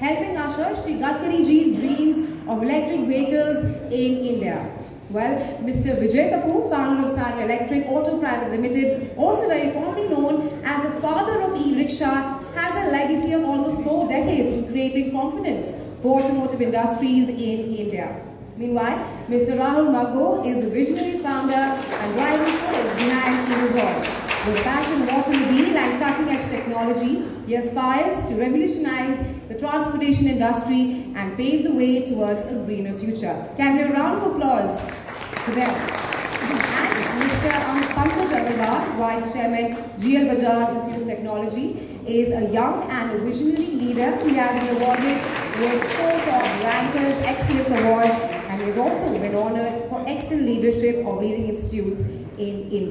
helping usher Sri Gadkari ji's dreams of electric vehicles in India. Well, Mr. Vijay Kapoor, founder of Saera Electric Auto Private Limited, also very fondly known as the father of e-rickshaw, has a legacy of almost four decades in creating confidence for automotive industries in India. Meanwhile, Mr. Rahul Maggo is the visionary founder and driving force behind e With passion for automobile and cutting-edge technology, he aspires to revolutionize the transportation industry and pave the way towards a greener future. Can we have a round of applause to them? And Mr. Pankaj Agarwal, Vice Chairman, GL Bajaj Institute of Technology, is a young and visionary leader. He has been awarded with four top rankers, excellence awards, and he has also been honored for excellent leadership of leading institutes in India.